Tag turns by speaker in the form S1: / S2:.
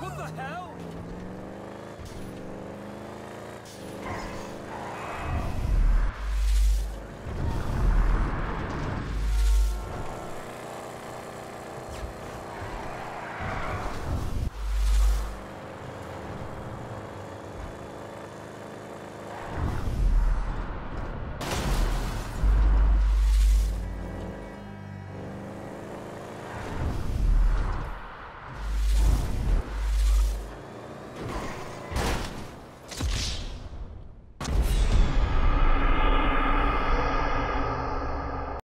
S1: What the hell?